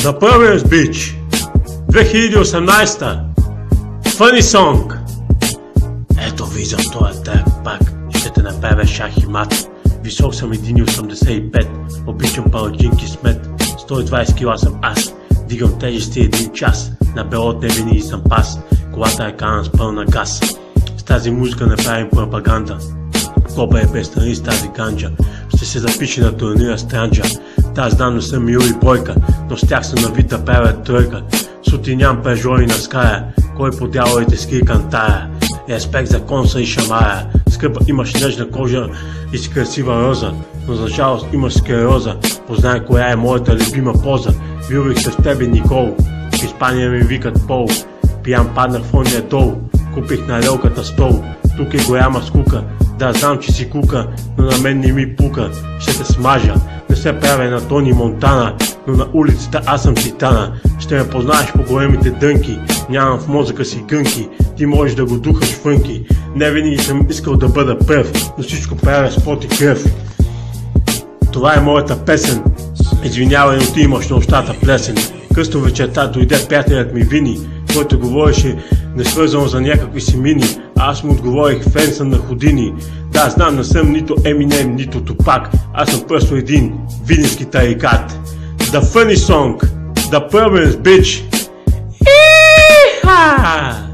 The Permanent Beach 2018 Funny Song. Ето виждам този тек пак Ще те направя шах и мат. Висок съм 1,85 Обичам палачинки с мед. 120 кила съм аз Дигам тежести един час. На белот не винаги съм пас Колата е канан с пълна газ. С тази музика не правим пропаганда Коба е без страни с тази ганджа. Ще се запише на турнира Странджа. Та знам не съм Юли Бойка, но с тях съм навита правят тройка. Сутиням пежои на ская, кой по дяволите ски кантая. Респект за конса и шамая. Скъпа имаш нежна кожа и си красива роза, но за жалост имаш склероза. Познай коя е моята любима поза. Влюбих се в тебе, Никол. В Испания ми викат Пол. Пиян паднах в ония долу. Купих на релката стол. Тук е голяма скука. Да, знам, че си кука, но на мен не ми пука. Ще те смажа. Не се правя на Тони Монтана, но на улицата аз съм титана. Ще ме познаеш по големите дънки. Нямам в мозъка си гънки. Ти можеш да го духаш вънки. Не винаги съм искал да бъда пръв, но всичко правя с пот и кръв. Това е моята песен. Извинявай, но ти имаш на устата плесен. Късно вечерта дойде приятелят ми Вини, който говореше несвързано за някакви си мини. А аз му отговорих фен съм на ходини. Да, знам, не съм нито Еминем, нито Тупак. Аз съм просто един винински тарикат. The funny song, the permanent bitch. Иха!